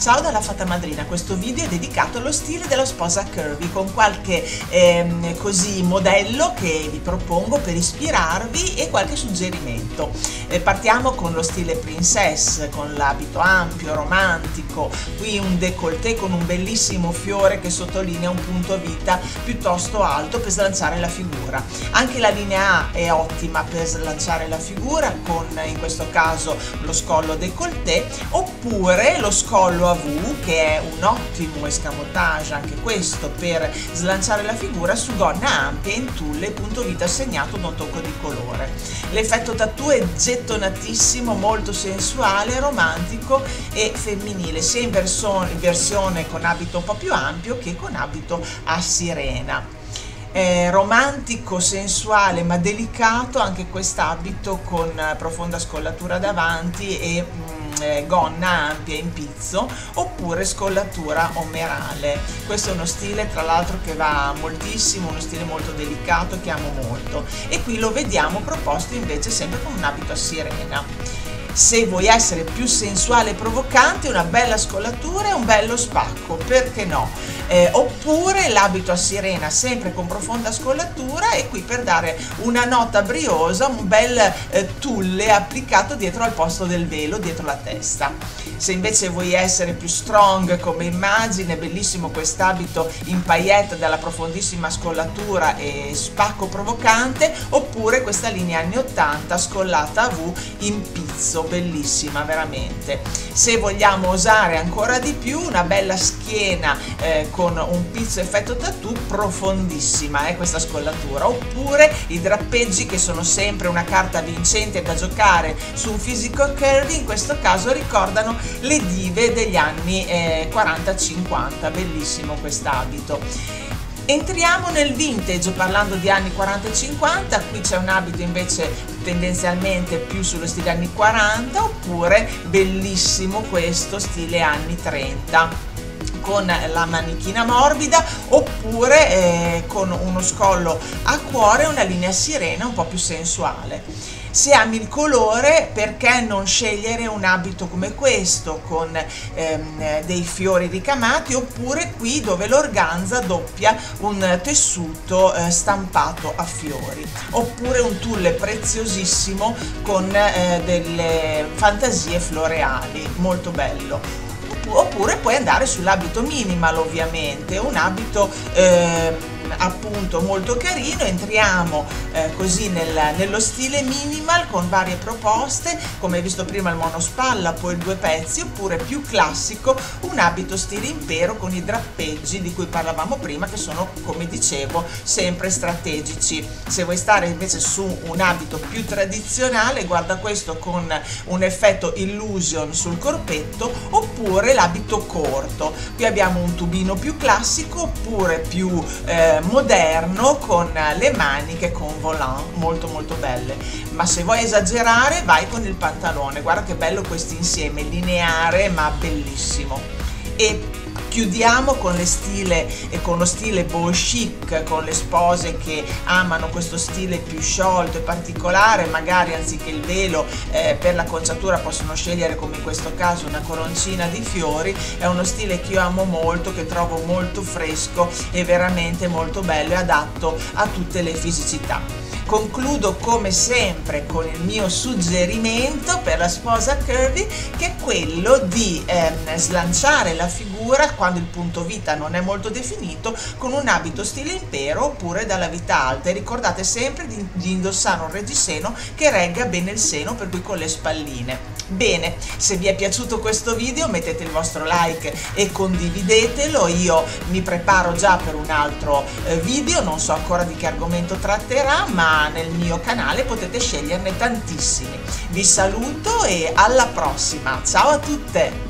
Ciao dalla Fata Madrina, questo video è dedicato allo stile della sposa curvy con qualche ehm, così modello che vi propongo per ispirarvi e qualche suggerimento. Eh, partiamo con lo stile princess, con l'abito ampio, romantico, qui un décolleté con un bellissimo fiore che sottolinea un punto vita piuttosto alto per slanciare la figura. Anche la linea A è ottima per slanciare la figura con in questo caso lo scollo décolleté oppure lo scollo a V che è un ottimo escamotage anche questo per slanciare la figura su gonna ampia in tulle punto vita segnato da un tocco di colore. L'effetto tattoo è gettonatissimo, molto sensuale, romantico e femminile, sia in, in versione con abito un po' più ampio che con abito a sirena. Eh, romantico, sensuale ma delicato anche quest'abito con profonda scollatura davanti e mh, mm, eh, gonna ampia in pizzo oppure scollatura omerale. Questo è uno stile tra l'altro che va moltissimo uno stile molto delicato che amo molto. E qui lo vediamo proposto invece sempre con un abito a sirena. Se vuoi essere più sensuale e provocante una bella scollatura e un bello spacco perché no eh, oppure l'abito a sirena sempre con profonda scollatura e qui per dare una nota briosa un bel eh, tulle applicato dietro al posto del velo dietro la testa. Se invece vuoi essere più strong come immagine bellissimo quest'abito in paillette dalla profondissima scollatura e spacco provocante oppure questa linea anni 80 scollata a V in pizzo bellissima veramente. Se vogliamo osare ancora di più una bella schiena eh, con un pizzo effetto tattoo profondissima eh, questa scollatura. Oppure i drappeggi che sono sempre una carta vincente da giocare su un fisico curvy in questo caso ricordano le dive degli anni eh, 40-50 bellissimo quest'abito. Entriamo nel vintage parlando di anni 40 e 50, qui c'è un abito invece tendenzialmente più sullo stile anni 40 oppure bellissimo questo stile anni 30 con la manichina morbida oppure eh, con uno scollo a cuore una linea sirena un po' più sensuale. Se ami il colore, perché non scegliere un abito come questo con ehm, dei fiori ricamati oppure qui dove l'organza doppia un tessuto eh, stampato a fiori? Oppure un tulle preziosissimo con eh, delle fantasie floreali, molto bello oppure puoi andare sull'abito minimal ovviamente, un abito eh, appunto molto carino, entriamo eh, così nel, nello stile minimal con varie proposte, come hai visto prima il monospalla, poi due pezzi, oppure più classico un abito stile impero con i drappeggi di cui parlavamo prima che sono come dicevo sempre strategici. Se vuoi stare invece su un abito più tradizionale guarda questo con un effetto illusion sul corpetto oppure l'abito corto. Qui abbiamo un tubino più classico oppure più eh, moderno con le maniche con volant molto molto belle. Ma se vuoi esagerare vai con il pantalone. Guarda che bello questo insieme lineare ma bellissimo. E chiudiamo con, le stile, con lo stile beau chic, con le spose che amano questo stile più sciolto e particolare, magari anziché il velo eh, per la conciatura possono scegliere come in questo caso una coroncina di fiori, è uno stile che io amo molto, che trovo molto fresco e veramente molto bello e adatto a tutte le fisicità. Concludo come sempre con il mio suggerimento per la sposa curvy che è quello di ehm, slanciare la figura quando il punto vita non è molto definito con un abito stile impero oppure dalla vita alta e ricordate sempre di, di indossare un reggiseno che regga bene il seno per cui con le spalline. Bene, se vi è piaciuto questo video mettete il vostro like e condividetelo, io mi preparo già per un altro eh, video, non so ancora di che argomento tratterà, ma nel mio canale potete sceglierne tantissimi. Vi saluto e alla prossima, ciao a tutte!